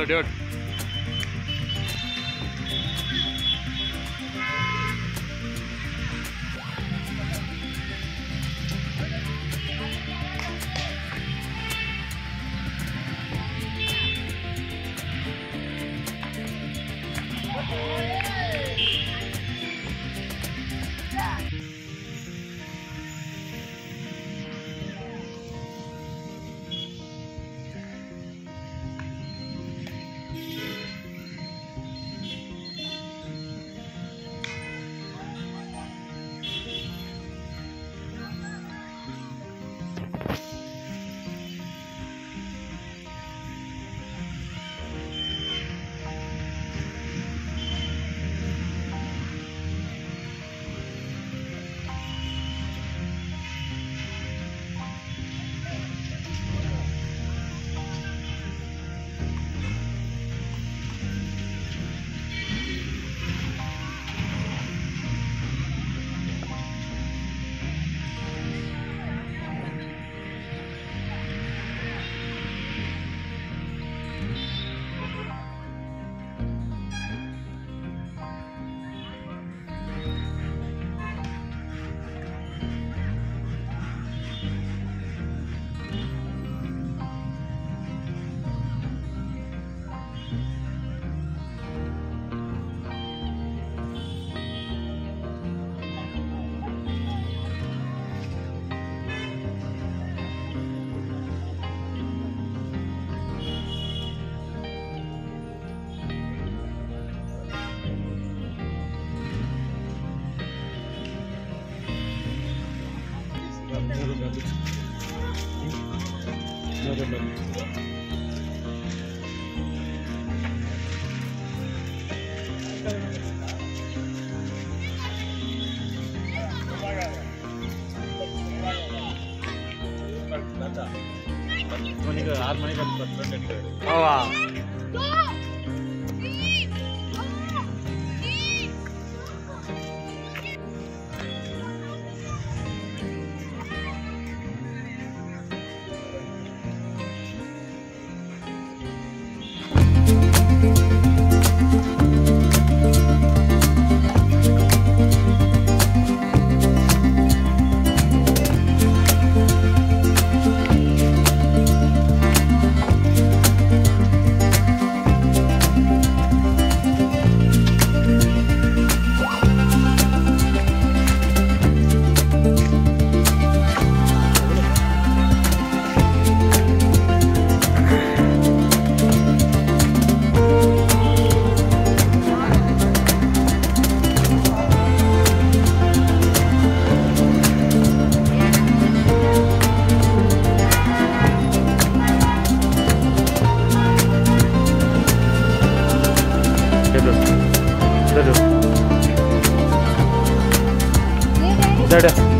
ছিল ডেট மணிக்கு ஆறு மணிக்கு ஆமா चलो चलो चलो